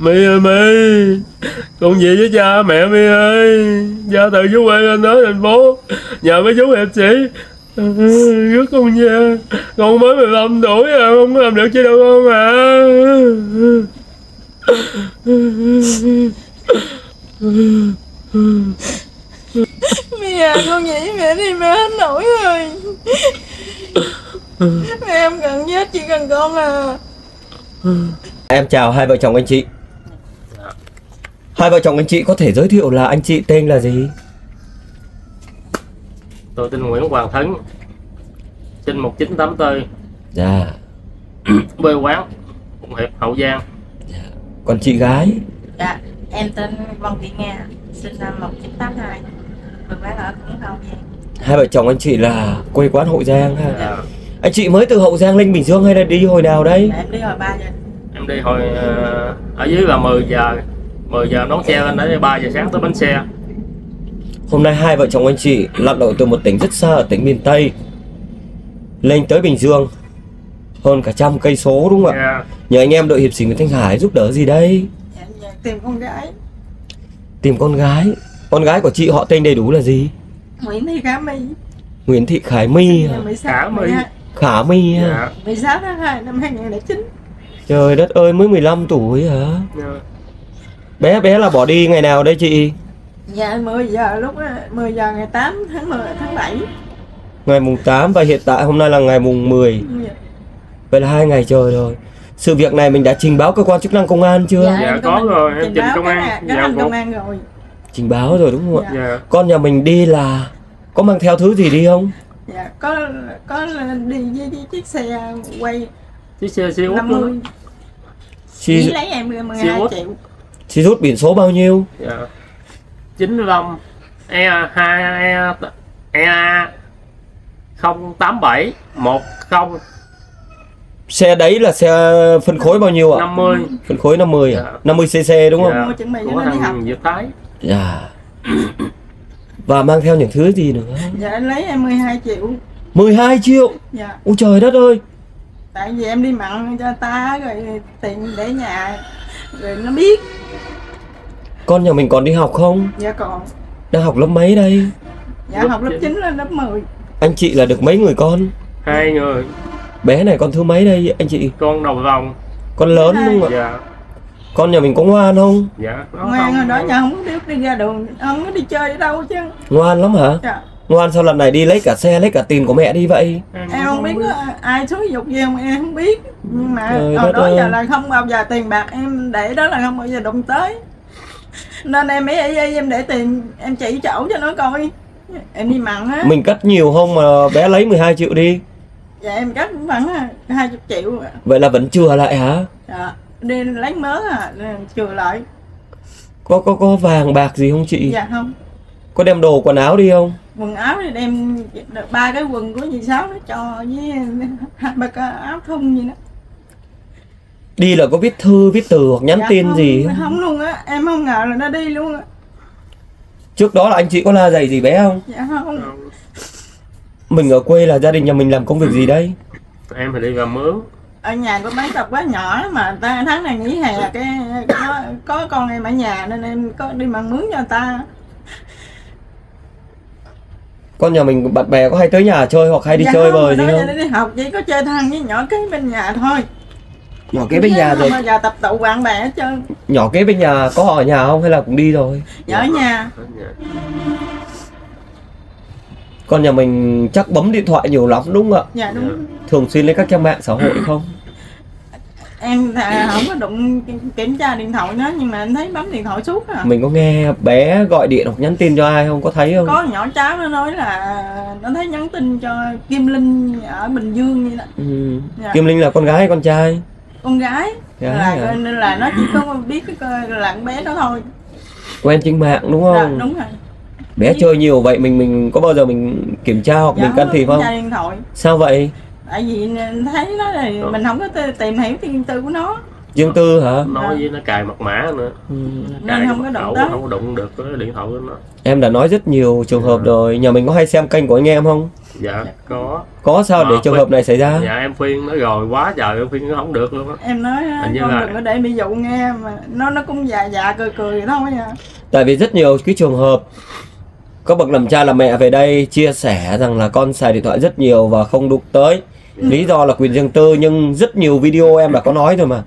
My ơi My Con về với cha mẹ My ơi. Cha từ chú quê lên tới thành phố. Nhờ mấy chú hiệp sĩ. Rước con về. Con mới 15 tuổi à Không làm được chứ đâu con à. Mẹ à, con nghĩ mẹ đi mẹ hết nổi rồi. Mẹ không cần chết chỉ cần con à. Em chào hai vợ chồng anh chị Hai vợ chồng anh chị có thể giới thiệu là anh chị tên là gì? Tôi tên Nguyễn Hoàng Thấn Sinh 1984 Dạ. Quê quán Phụng Hiệp Hậu Giang. Còn chị gái? Dạ, em tên Vân Thị Nga Sinh năm 1982 Quê quán ở cũng Hậu Giang Hai vợ chồng anh chị là quê quán Hậu Giang ha? Dạ. Anh chị mới từ Hậu Giang lên Bình Dương hay là đi hồi nào đấy? Dạ, Em đi hồi 3 giờ. Em đi hồi ờ, Ở dưới là 10 giờ 10 giờ đón xe lên đến 3 giờ sáng tới bến xe Hôm nay hai vợ chồng anh chị lặn lội từ một tỉnh rất xa ở tỉnh miền Tây Lên tới Bình Dương Hơn cả trăm cây số đúng không ạ? Dạ. Nhờ anh em đội hiệp sĩ Nguyễn Thanh Hải giúp đỡ gì đây? dạ, dạ, Tìm con gái Tìm con gái Con gái của chị họ tên đầy đủ là gì? Nguyễn Thị Khả My Nguyễn Thị Khải My Ngày à? 16 Khả My. 12 Khả My? Dạ. 16 tháng 2 năm 2009 Trời đất ơi mới 15 tuổi hả? Dạ. Bé bé là bỏ đi ngày nào đây chị? Dạ 10 giờ lúc đó, 10 giờ ngày 8 tháng 10 tháng 7 Ngày mùng 8 và hiện tại hôm nay là ngày mùng 10 Dạ, Vậy là hai ngày trời rồi Sự việc này mình đã trình báo cơ quan chức năng công an chưa? Dạ, em có mình rồi, em trình trình báo công an. Dạ, công an rồi Trình báo rồi đúng không ạ? Dạ. Dạ. Con nhà mình đi là có mang theo thứ gì đi không? Dạ, có có đi với, chiếc xe quay Chiếc xe siêu út 50 luôn Chỉ Chị, lấy em 12 Siêu út. triệu chị rút biển số bao nhiêu? Dạ. 95 E 2 E E 087 10 Xe đấy là xe phân khối bao nhiêu ạ? 50 Phân khối 50 à? Dạ. 50cc đúng không? Dạ. Chuẩn bị cho của nó đi học. thằng Việt Thái Dạ Và mang theo những thứ gì nữa? Dạ anh lấy em 12 triệu 12 triệu Dạ Ôi trời đất ơi Tại vì em đi mặn cho ta rồi tiền để nhà Rồi nó biết Con nhà mình còn đi học không? Dạ còn Đang học lớp mấy đây? Dạ Lớp học lớp chín. 9 lên lớp 10 Anh chị là được mấy người con? hai người Bé này con thứ mấy đây anh chị? con đầu vòng Con lớn đúng không ạ? dạ Con nhà mình có ngoan không? dạ Ngoan không- rồi đó giờ không biết đi ra đường Không có đi chơi ở đâu chứ Ngoan lắm hả? dạ. Ngoan sao lần này đi lấy cả xe lấy cả tiền của mẹ đi vậy? Em không biết có ai xúi dục gì không em không biết Nhưng mà Trời hồi đó ơi. giờ là không bao giờ tiền bạc em để đó là không bao giờ đụng tới Nên em mới em để tiền em chỉ chỗ cho nó coi Em đi mặn á Mình cất nhiều không mà bé lấy 12 triệu đi Dạ em cắt cũng khoảng à, 20 triệu. Vậy là vẫn chừa lại hả? Dạ đi lấy mớ à chừa lại Có có có vàng bạc gì không chị? dạ không Có đem đồ quần áo đi không? quần áo thì đem ba cái quần của dì sáu nó cho với hai ba cái áo thun gì đó Đi là có viết thư, viết từ hoặc nhắn Dạ tin không, gì không luôn á em không ngờ là nó đi luôn á Trước đó là anh chị có la giày gì bé không? dạ không Mình ở quê là gia đình nhà mình làm công việc gì đây? em thì đi vào mướn ở nhà có bán tập quá nhỏ mà ta tháng này nghỉ hè cái có, có con em ở nhà nên em có đi mặn mướn cho người ta Con nhà mình bạn bè có hay tới nhà chơi hoặc hay đi dạ chơi không, bời gì không? đi học chỉ có chơi thân với nhỏ kế bên nhà thôi Nhỏ kế bên nhà rồi giờ tập tụ bạn bè hết trơn Nhỏ kế bên nhà có ở nhà không hay là cũng đi rồi? dạ ở nhà Ở nhà. Con nhà mình chắc bấm điện thoại nhiều lắm đúng không ạ? dạ đúng Thường xuyên lên các trang mạng xã hội không? em thà không có đụng kiểm tra điện thoại nó nhưng mà em thấy bấm điện thoại suốt à Mình có nghe bé gọi điện hoặc nhắn tin cho ai không? Có thấy không? có nhỏ cháu nó nói là nó thấy nhắn tin cho Kim Linh ở Bình Dương vậy đó Ừ. Dạ. Kim Linh là con gái hay con trai? Con gái Gái là à? nên là nó chỉ có biết cái coi là con bé đó thôi Quen trên mạng đúng dạ, không? đúng rồi Bé chơi nhiều vậy mình mình có bao giờ mình kiểm tra hoặc dạ, mình can thiệp không? điện thoại Sao vậy? tại vì thấy nó là mình không có tìm hiểu riêng tư của nó Dương tư hả? nói với nó cài mật mã nữa Ừ. cài không mật có đụng khẩu, tới. không có đụng được cái điện thoại của nó Em đã nói rất nhiều trường hợp rồi Nhà mình có hay xem kênh của anh em không? Dạ. Có. Có sao để Ờ, trường khuyên- hợp này xảy ra? Dạ em khuyên nó rồi quá trời em khuyên nó không được luôn á. Em nói Hình như con là- đừng có để bị dụ nghe mà. Nó nó cũng già già cười cười vậy thôi à tại vì rất nhiều cái trường hợp các bậc làm cha làm mẹ về đây chia sẻ rằng là con xài điện thoại rất nhiều và không đụng tới. Lý do là quyền riêng tư nhưng rất nhiều video em đã có nói rồi mà.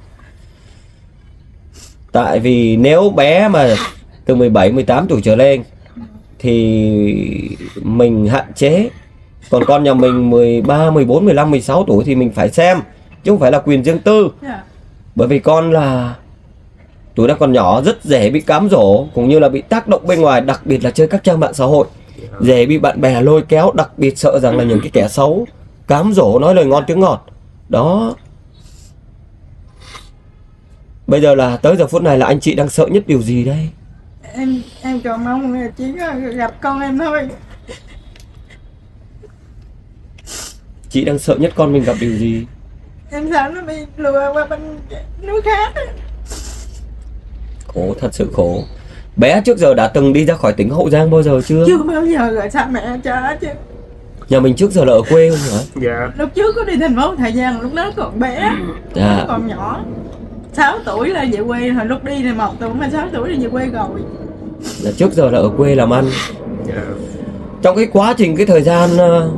Tại vì nếu bé mà từ 17 18 tuổi trở lên thì mình hạn chế còn con nhà mình 13 14 15 16 tuổi thì mình phải xem chứ không phải là quyền riêng tư. Dạ. bởi vì con là tuổi đang còn nhỏ rất dễ bị cám dỗ cũng như là bị tác động bên ngoài đặc biệt là chơi các trang mạng xã hội. Dễ bị bạn bè lôi kéo đặc biệt sợ rằng là những cái kẻ xấu cám dỗ nói lời ngon tiếng ngọt. Đó. Bây giờ là tới giờ phút này là anh chị đang sợ nhất điều gì đây? Em em cầu mong là chỉ gặp con em thôi chị đang sợ nhất con mình gặp điều gì? Em sợ nó bị lừa qua bên nước khác khổ thật sự khổ. Bé trước giờ đã từng đi ra khỏi tỉnh hậu giang bao giờ chưa? Chưa bao giờ rồi sao mẹ cho chứ. Nhà mình trước giờ là ở quê không hả? Dạ. Lúc trước có đi thành phố thời gian lúc đó còn bé dạ. nó còn nhỏ. 6 tuổi là về quê hồi lúc đi thì một tuổi mà 6 tuổi là về quê rồi. Là trước giờ là ở quê làm ăn. Dạ. Trong cái quá trình cái thời gian ờ,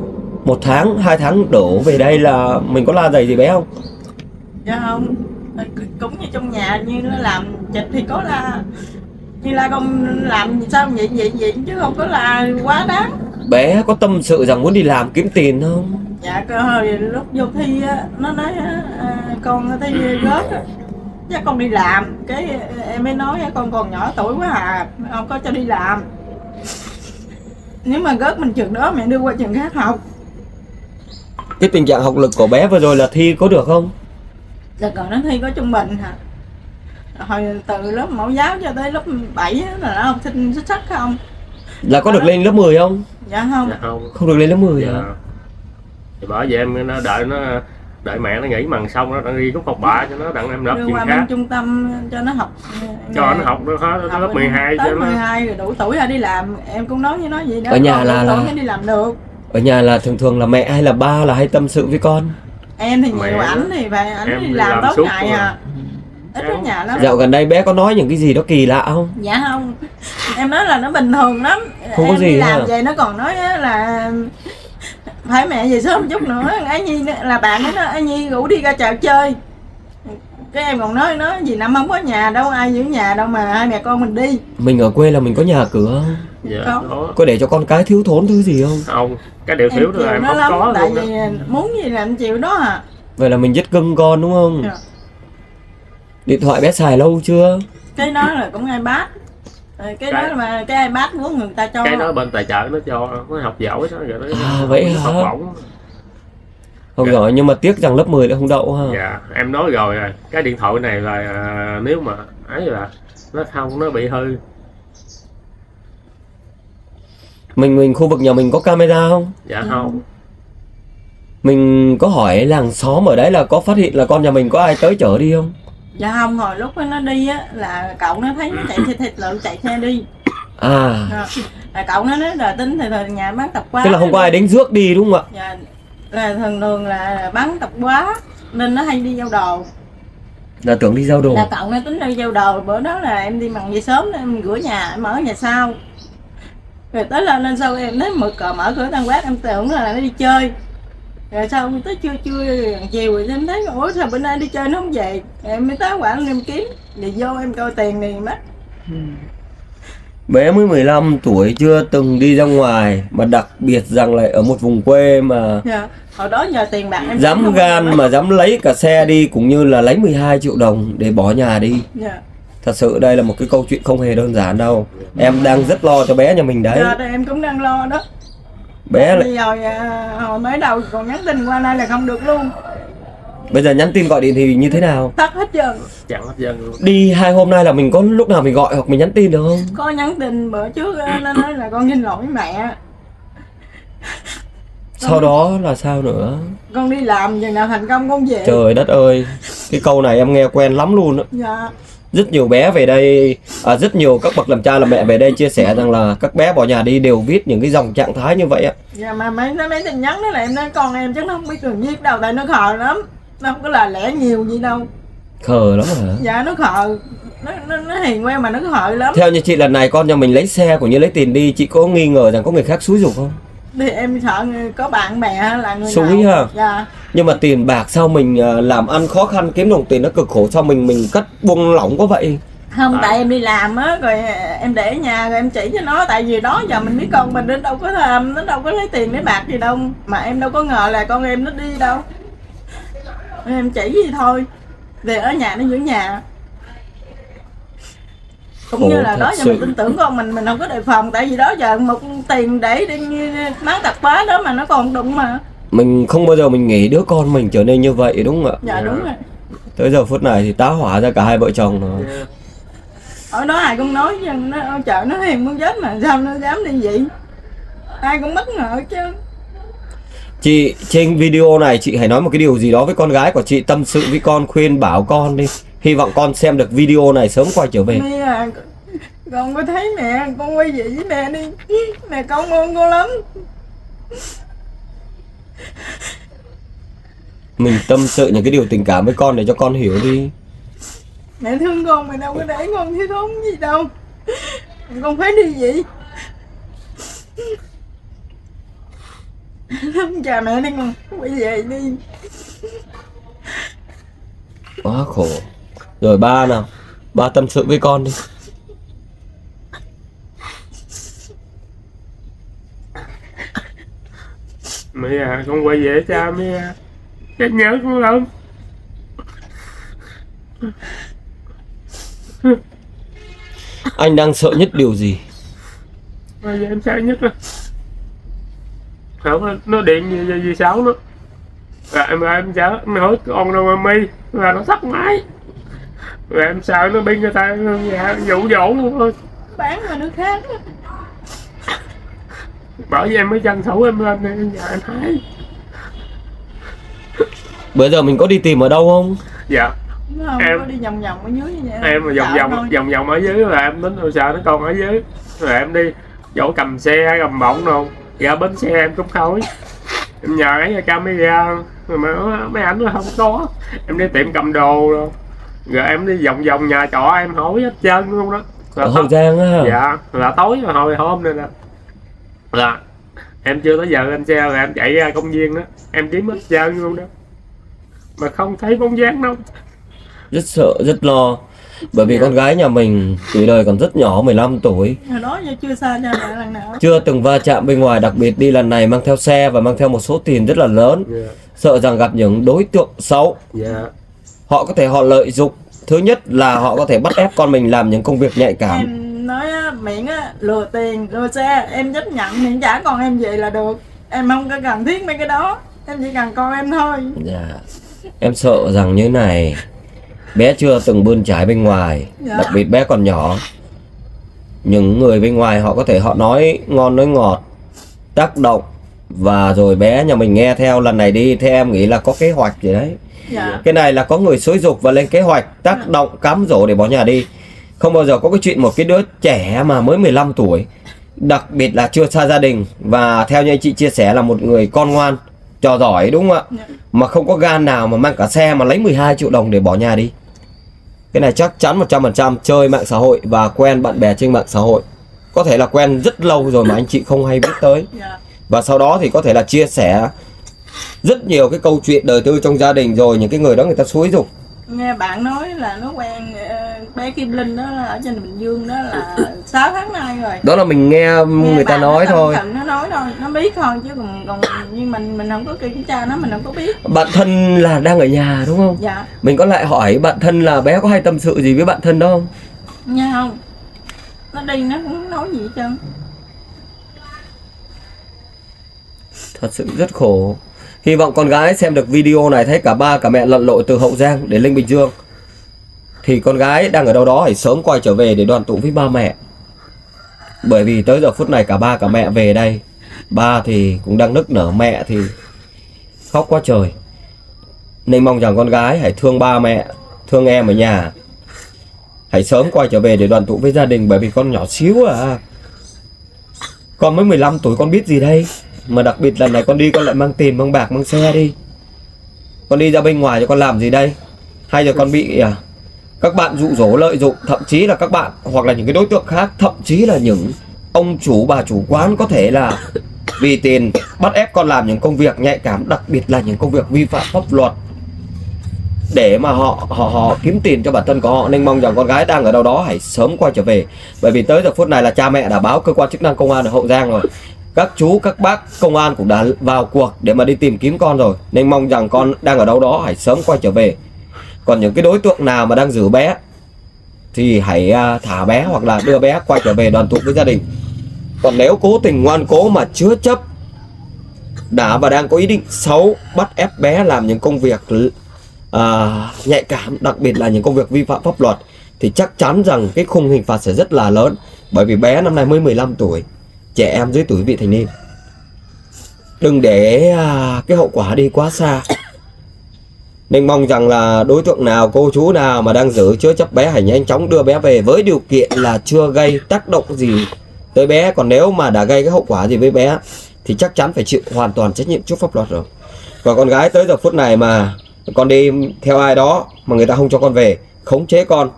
một tháng hai tháng đổ về đây là mình có la giày gì bé không? Dạ không. Cũng như trong nhà như nó làm chịch thì có là như la con làm sao vậy vậy vậy chứ không có là quá đáng. Bé có tâm sự rằng muốn đi làm kiếm tiền không? Dạ cơ hồi lúc vô thi á nó nói à, con thi rớt á. Chắc con đi làm. Cái em mới nói con còn nhỏ tuổi quá à không có cho đi làm. Nếu mà rớt mình trường đó mẹ đưa qua trường khác học cái tình trạng học lực của bé vừa rồi là thi có được không? Là còn nó thi có trung bình hả? Hồi từ lớp mẫu giáo cho tới lớp 7 á, là nó học sinh xuất sắc không? Là có được lên lớp 10 không? Dạ không. Dạ không. Không được lên lớp 10 dạ. Hả thì bởi vậy em nó đợi nó đợi mẹ nó nghỉ mần xong nó đi rút học bạ cho nó đặng em chuyện qua bên khác trung tâm cho nó học. Cho nó học nó hết học lớp 12 tới cho nó. 12 rồi đủ tuổi ra đi làm. Em cũng nói với nó vậy đó. Ở nhà là- là- đi làm được ở nhà là thường thường là mẹ hay là ba là hay tâm sự với con? Em thì Mẹ nhiều ảnh thì phải ảnh đi làm làm suốt ngày à. Ít ở nhà lắm. Dạo gần đây bé có nói những cái gì đó kỳ lạ không? Dạ không. Em nói là nó bình thường lắm. Không có em gì đi hả? làm vậy nó còn nói á là phải mẹ về sớm một chút nữa. Ấy nhi là bạn ấy nói ấy nhi rủ đi ra chợ chơi cái em còn nói nó gì năm không có nhà đâu ai giữ nhà đâu mà hai mẹ con mình đi. Mình ở quê là mình có nhà cửa không? Dạ Không. có. Có để cho con cái thiếu thốn thứ gì không? Không cái điều thiếu là em nó không lắm có tại luôn đó vì muốn gì là em chịu đó à. Vậy là mình rất cưng con đúng không? Dạ. điện thoại bé xài lâu chưa? Cái đó là cũng ipad. Rồi cái, Cái- đó mà cái ipad của người ta cho. cái đó bên tài trợ nó cho nó học giỏi đó rồi nó À, vậy hả? học bổng không Dạ. giỏi nhưng mà tiếc rằng lớp 10 đã không đậu ha. Dạ em nói rồi cái điện thoại này là à, nếu mà ấy là nó không nó bị hư. Mình mình khu vực nhà mình có camera không? Dạ không. Mình có hỏi làng xóm ở đấy là có phát hiện là con nhà mình có ai tới chở đi không? Dạ không hồi lúc nó đi á là cậu nó thấy nó chạy thịt thịt lợn chạy xe đi. À. Dạ. là cậu nó nói là tính thì thời nhà bán tập quá. Tức là không có ai đánh rước đi đúng không ạ? Dạ, là thường thường là bán tập quá nên nó hay đi giao đồ. Là tưởng đi giao đồ. Là cậu nó tính đi giao đồ bữa đó là em đi mặn về sớm em gửi nhà em ở nhà sau. Rồi tới lên lên sau em thấy mở cửa mở cửa tăng quát em tưởng là nó đi chơi. Rồi sau tới trưa trưa gần chiều rồi em thấy ủa sao bữa nay đi chơi nó không về? Em mới tới quán em kiếm. Thì vô em coi tiền này mất bé mới 15 tuổi chưa từng đi ra ngoài mà đặc biệt rằng lại ở một vùng quê mà dạ. hồi đó nhờ tiền bạc em dám gan mà dám lấy cả xe đi cũng như là lấy 12 triệu đồng để bỏ nhà đi. Dạ. thật sự đây là một cái câu chuyện không hề đơn giản đâu. Em đang rất lo cho bé nhà mình đấy. Dạ, thì em cũng đang lo đó. Bé lại bây giờ à, hồi mới đầu còn nhắn tin qua nay là không được luôn bây giờ nhắn tin gọi điện thì như thế nào? Tắt hết trơn chẳng hết dân luôn. Đi hai hôm nay là mình có lúc nào mình gọi hoặc mình nhắn tin được không? Có nhắn tin bữa trước á, nó nói là con xin lỗi mẹ. Sau đó là sao nữa? con đi làm chừng nào thành công con về trời đất ơi cái câu này em nghe quen lắm luôn á. Dạ. Rất nhiều bé về đây à, rất nhiều các bậc làm cha làm mẹ về đây chia sẻ rằng là các bé bỏ nhà đi đều viết những cái dòng trạng thái như vậy á. Dạ mà mấy mấy tin nhắn đó là em nói con em chắc nó không biết đường viết đâu tại nó khờ lắm nó không có lời lẽ nhiều gì đâu. Khờ lắm hả? Dạ nó khờ. Nó, nó, nó hiền quen mà nó khờ lắm. Theo như chị lần này con nhà mình lấy xe cũng như lấy tiền đi chị có nghi ngờ rằng có người khác xúi dục không? Thì em sợ có bạn bè là người Xúi hả? dạ. Nhưng mà tiền bạc sao mình à, làm ăn khó khăn kiếm đồng tiền nó cực khổ sao mình mình cắt buông lỏng có vậy? Không À. tại em đi làm á rồi em để ở nhà rồi em chỉ cho nó tại vì đó giờ mình biết con mình nó đâu có tham nó đâu có lấy tiền lấy bạc gì đâu. Mà em đâu có ngờ là con em nó đi đâu em chỉ gì thôi. Về ở nhà nó giữ nhà. Cũng Khổ như là đó giờ sự. mình tin tưởng con mình mình không có đề phòng. Tại vì đó giờ một tiền để đi má tập quá đó mà nó còn đụng mà. Mình không bao giờ mình nghĩ đứa con mình trở nên như vậy đúng không ạ? Dạ đúng rồi. Tới giờ phút này thì tá hỏa ra cả hai vợ chồng rồi. Dạ. ở đó ai cũng nói chứ nó chợ nó hiền muốn chết mà sao nó dám đi vậy? Ai cũng bất ngờ chứ Chị trên video này chị hãy nói một cái điều gì đó với con gái của chị tâm sự với con khuyên bảo con đi. Hy vọng con xem được video này sớm quay trở về. Mi à con có thấy mẹ con quay về với mẹ đi. Mẹ con ơn con lắm. Mình tâm sự những cái điều tình cảm với con để cho con hiểu đi. Mẹ thương con mẹ đâu có để con thiếu thốn gì đâu. Con phải đi vậy Không chào mẹ đi con quay về đi. Quá khổ. Rồi ba nào Ba tâm sự với con đi. Mẹ à con quay về cha mẹ à. Chắc nhớ con lắm. Anh đang sợ nhất điều gì? Bây giờ em sợ nhất á không nó điện gì gì, gì xấu nó rồi em em sợ em hỏi con đâu mà mi là nó tắt máy. Rồi em sợ nó bị người ta dạ, dụ dỗ luôn thôi. Bán mà nước khác. Bởi vì em mới tranh thủ em lên đây dạ em thấy Bây giờ mình có đi tìm ở đâu không? Dạ. Không? Em- có đi vòng vòng ở dưới như vậy em mà vòng vòng thôi. vòng vòng ở dưới là em tính tôi sợ nó còn ở dưới. Rồi em đi chỗ cầm xe cầm bọng đâu ra bến xe em cũng khói em nhờ ấy ra camera. Rồi mà mấy ảnh nó không có. Em đi tiệm cầm đồ rồi. Rồi em đi vòng vòng nhà trọ em hỏi hết trơn luôn đó. Là Ở Hậu Giang á dạ là tối rồi hồi hôm này nè. Là em chưa tới giờ lên xe rồi em chạy ra công viên đó em kiếm hết trơn luôn đó. Mà không thấy bóng dáng đâu. Rất sợ rất lo Bởi vì Dạ. con gái nhà mình tuổi đời còn rất nhỏ 15 tuổi. Hồi đó giờ chưa xa mẹ lần nào. Chưa từng va chạm bên ngoài đặc biệt đi lần này mang theo xe và mang theo một số tiền rất là lớn. Dạ. Sợ rằng gặp những đối tượng xấu. Dạ. Họ có thể họ lợi dụng. Thứ nhất là họ có thể bắt ép con mình làm những công việc nhạy cảm. Em nói á, miệng á lừa tiền lừa xe. Em chấp nhận miệng trả con em về là được. Em không có cần thiết mấy cái đó. Em chỉ cần con em thôi. Dạ. Em sợ rằng như này Bé chưa từng bươn trải bên ngoài Dạ. Đặc biệt bé còn nhỏ. Những người bên ngoài họ có thể họ nói ngon nói ngọt Tác động Và rồi bé nhà mình nghe theo lần này đi Theo em nghĩ là có kế hoạch gì đấy. Dạ. Cái này là có người xối dục và lên kế hoạch Tác động cám dỗ để bỏ nhà đi. Không bao giờ có cái chuyện một cái đứa trẻ mà mới 15 tuổi Đặc biệt là chưa xa gia đình. Và theo như anh chị chia sẻ là một người con ngoan Trò giỏi đúng không ạ? Dạ. Mà không có gan nào mà mang cả xe mà lấy 12 triệu đồng để bỏ nhà đi Cái này chắc chắn 100% chơi mạng xã hội và quen bạn bè trên mạng xã hội. Có thể là quen rất lâu rồi mà anh chị không hay biết tới. Dạ. Và sau đó thì có thể là chia sẻ rất nhiều cái câu chuyện đời tư trong gia đình rồi những cái người đó người ta xúi dục. Nghe bạn nói là nó quen bé Kim Linh đó là ở trên Bình Dương đó là 6 tháng nay rồi. Đó là mình nghe Nghe người ta nói nó thôi. thận nó nói thôi nó biết thôi chứ còn còn như mình mình không có kiểm tra nó mình không có biết. Bạn thân là đang ở nhà đúng không? Dạ. Mình có lại hỏi bạn thân là bé có hay tâm sự gì với bạn thân đó không? Nha không. Nó đi nó cũng nói gì hết trơn. Thật sự rất khổ. Hy vọng con gái xem được video này thấy cả ba cả mẹ lặn lội từ hậu giang đến linh bình dương thì con gái đang ở đâu đó hãy sớm quay trở về để đoàn tụ với ba mẹ. Bởi vì tới giờ phút này cả ba cả mẹ về đây. Ba thì cũng đang nức nở mẹ thì khóc quá trời. Nên mong rằng con gái hãy thương ba mẹ thương em ở nhà. Hãy sớm quay trở về để đoàn tụ với gia đình bởi vì con nhỏ xíu à. Con mới 15 tuổi con biết gì đây? Mà đặc biệt lần này con đi con lại mang tiền mang bạc mang xe đi. Con đi ra bên ngoài cho con làm gì đây? Hay là con bị à, các bạn dụ dỗ lợi dụng, thậm chí là các bạn, hoặc là những cái đối tượng khác, thậm chí là những ông chủ, bà chủ quán có thể là vì tiền bắt ép con làm những công việc nhạy cảm, đặc biệt là những công việc vi phạm pháp luật. Để mà họ họ họ kiếm tiền cho bản thân của họ, nên mong rằng con gái đang ở đâu đó hãy sớm quay trở về. Bởi vì tới giờ phút này là cha mẹ đã báo cơ quan chức năng công an ở hậu giang rồi. Các chú, các bác công an cũng đã vào cuộc để mà đi tìm kiếm con rồi. Nên mong rằng con đang ở đâu đó hãy sớm quay trở về còn những cái đối tượng nào mà đang giữ bé thì hãy à, thả bé hoặc là đưa bé quay trở về đoàn tụ với gia đình. Còn nếu cố tình ngoan cố mà chứa chấp đã và đang có ý định xấu bắt ép bé làm những công việc à, nhạy cảm đặc biệt là những công việc vi phạm pháp luật thì chắc chắn rằng cái khung hình phạt sẽ rất là lớn. Bởi vì bé năm nay mới 15 tuổi trẻ em dưới tuổi vị thành niên. Đừng để à, cái hậu quả đi quá xa nên mong rằng là đối tượng nào, cô chú nào mà đang giữ chứa chấp bé, hãy nhanh chóng đưa bé về với điều kiện là chưa gây tác động gì tới bé. Còn nếu mà đã gây cái hậu quả gì với bé thì chắc chắn phải chịu hoàn toàn trách nhiệm trước pháp luật rồi. Và con gái tới giờ phút này mà con đi theo ai đó mà người ta không cho con về, khống chế con,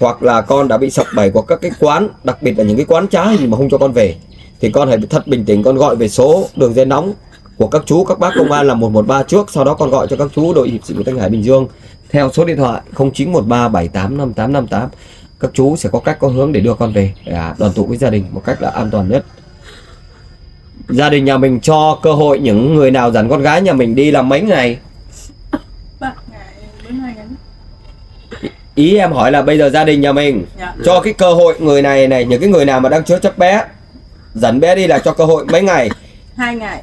hoặc là con đã bị sập bẫy của các cái quán, đặc biệt là những cái quán trá mà không cho con về, thì con hãy thật bình tĩnh, con gọi về số đường dây nóng của các chú các bác công an là 113 trước sau đó con gọi cho các chú đội hiệp sĩ của Thanh Hải Bình Dương. Theo số điện thoại 0913785858 các chú sẽ có cách có hướng để đưa con về. À, đoàn tụ với gia đình một cách là an toàn nhất. Gia đình nhà mình cho cơ hội những người nào dẫn con gái nhà mình đi làm mấy ngày? Ba ngày ý em hỏi là bây giờ gia đình nhà mình dạ. cho cái cơ hội người này này những cái người nào mà đang chứa chấp bé dẫn bé đi là cho cơ hội mấy ngày? Hai ngày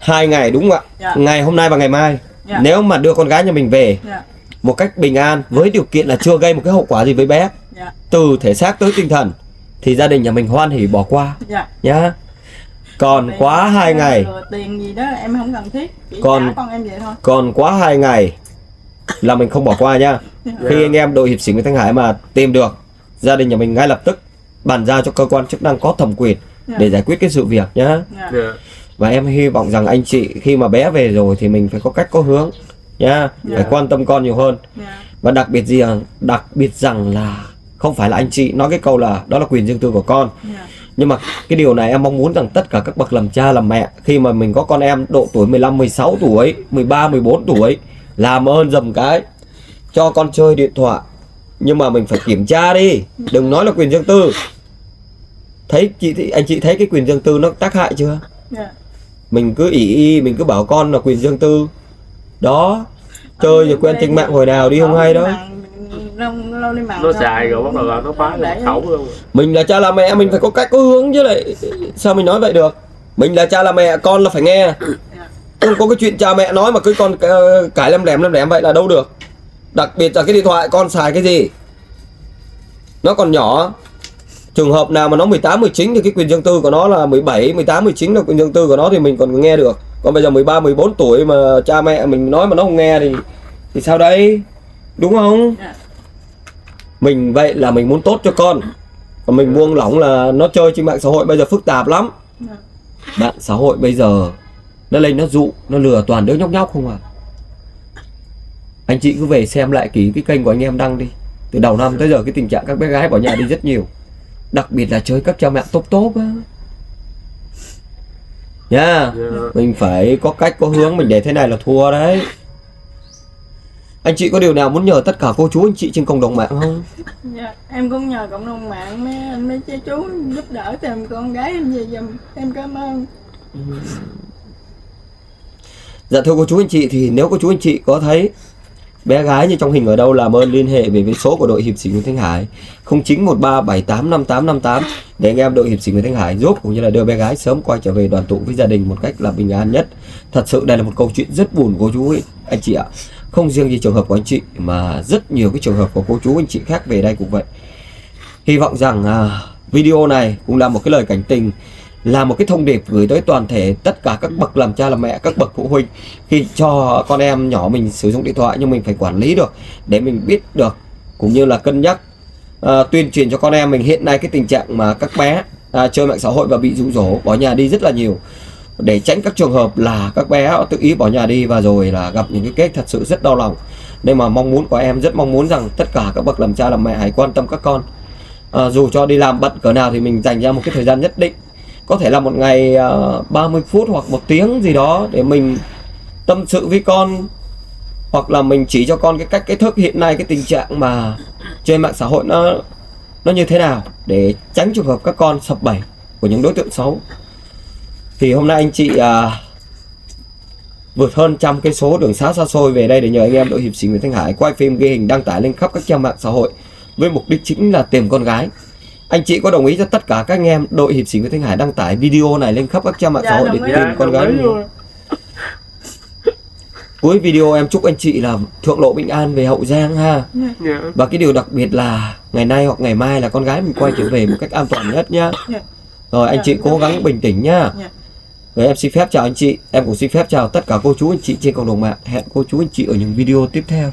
hai ngày đúng không ạ? Dạ. ngày hôm nay và ngày mai. Dạ. nếu mà đưa con gái nhà mình về dạ. một cách bình an với điều kiện là chưa gây một cái hậu quả gì với bé. Dạ. Từ thể xác tới tinh thần thì gia đình nhà mình hoan hỉ bỏ qua. Dạ. Nhá. Còn Tiền- quá hai ngày. tiền gì đó em không cần thiết chỉ Còn- con em vậy thôi. còn quá hai ngày là mình không bỏ qua nhá khi anh em đội hiệp sĩ Nguyễn Thanh Hải mà tìm được gia đình nhà mình ngay lập tức bàn giao cho cơ quan chức năng có thẩm quyền Dạ. để giải quyết cái sự việc nhá. Dạ. Dạ. Và em hy vọng rằng anh chị khi mà bé về rồi thì mình phải có cách có hướng nhá. Dạ. phải quan tâm con nhiều hơn. Dạ. Và đặc biệt gì đặc biệt rằng là không phải là anh chị nói cái câu là đó là quyền riêng tư của con. Dạ. Nhưng mà cái điều này em mong muốn rằng tất cả các bậc làm cha làm mẹ khi mà mình có con em độ tuổi 15 16 tuổi 13 14 tuổi làm ơn dầm cái cho con chơi điện thoại. Nhưng mà mình phải kiểm tra đi. Đừng nói là quyền riêng tư. Thấy chị anh chị thấy cái quyền riêng tư nó tác hại chưa? Dạ mình cứ ỷ y mình cứ bảo con là quyền riêng tư. Đó chơi rồi quen trên mạng hồi nào đi không hay đó. lâu lâu đi mạng nó xài rồi bắt đầu là nó phá Để- lên khẩu luôn. Mình là cha là mẹ mình phải có cách có hướng chứ lại sao mình nói vậy được? Mình là cha là mẹ con là phải nghe. Không có cái chuyện cha mẹ nói mà cứ con ờ, cãi lem lem lem lem vậy là đâu được. Đặc biệt là cái điện thoại con xài cái gì? Nó còn nhỏ trường hợp nào mà nó 18 19 thì cái quyền riêng tư của nó là 17 18 19 là quyền riêng tư của nó thì mình còn nghe được. Còn bây giờ 13 14 tuổi mà cha mẹ mình nói mà nó không nghe thì thì sao đây đúng không? Dạ. mình vậy là mình muốn tốt cho con. Còn mình buông lỏng là nó chơi trên mạng xã hội bây giờ phức tạp lắm. Dạ. mạng xã hội bây giờ nó lên nó dụ nó lừa toàn đứa nhóc nhóc không à? Anh chị cứ về xem lại kỹ cái kênh của anh em đăng đi. Từ đầu năm tới giờ cái tình trạng các bé gái bỏ nhà đi rất nhiều đặc biệt là chơi các cha mẹ tốt tốt á. Nha Dạ. mình phải có cách có hướng mình để thế này là thua đấy. Anh chị có điều nào muốn nhờ tất cả cô chú anh chị trên cộng đồng mạng không? Dạ, em cũng nhờ cộng đồng mạng mấy anh mấy chú giúp đỡ tìm con gái em về giùm em cảm ơn. Dạ thưa cô chú anh chị thì nếu cô chú anh chị có thấy bé gái như trong hình ở đâu làm ơn liên hệ về với số của đội hiệp sĩ Nguyễn Thanh Hải 0913785858 để anh em đội hiệp sĩ Nguyễn Thanh Hải giúp cũng như là đưa bé gái sớm quay trở về đoàn tụ với gia đình một cách là bình an nhất. Thật sự đây là một câu chuyện rất buồn của cô chú ấy, anh chị ạ. Không riêng gì trường hợp của anh chị mà rất nhiều cái trường hợp của cô chú anh chị khác về đây cũng vậy. Hy vọng rằng à, video này cũng là một cái lời cảnh tình là một cái thông điệp gửi tới toàn thể tất cả các bậc làm cha làm mẹ các bậc phụ huynh khi cho con em nhỏ mình sử dụng điện thoại nhưng mình phải quản lý được để mình biết được cũng như là cân nhắc à, tuyên truyền cho con em mình hiện nay cái tình trạng mà các bé à, chơi mạng xã hội và bị rụ rỗ bỏ nhà đi rất là nhiều. Để tránh các trường hợp là các bé tự ý bỏ nhà đi và rồi là gặp những cái kết thật sự rất đau lòng. Nên mà mong muốn của em rất mong muốn rằng tất cả các bậc làm cha làm mẹ hãy quan tâm các con. À, dù cho đi làm bận cỡ nào thì mình dành ra một cái thời gian nhất định có thể là một ngày ờ, uh, 30 phút hoặc một tiếng gì đó để mình tâm sự với con. Hoặc là mình chỉ cho con cái cách cái thức hiện nay cái tình trạng mà chơi mạng xã hội nó nó như thế nào để tránh trường hợp các con sập bẫy của những đối tượng xấu. Thì hôm nay anh chị à, vượt hơn trăm cây số đường xá xa xôi về đây để nhờ anh em đội hiệp sĩ Nguyễn Thanh Hải quay phim ghi hình đăng tải lên khắp các trang mạng xã hội với mục đích chính là tìm con gái anh chị có đồng ý cho tất cả các anh em đội hiệp sĩ Nguyễn Thanh Hải đăng tải video này lên khắp các trang mạng Dạ, xã hội để tìm Dạ, con gái mình? cuối video em chúc anh chị là thượng lộ bình an về hậu giang ha. Dạ. và cái điều đặc biệt là ngày nay hoặc ngày mai là con gái mình quay trở về một cách an toàn nhất nhá. Dạ. rồi anh Dạ, chị cố gắng bình tĩnh nhá. Dạ. rồi em xin phép chào anh chị. Em cũng xin phép chào tất cả cô chú anh chị trên cộng đồng mạng. Hẹn cô chú anh chị ở những video tiếp theo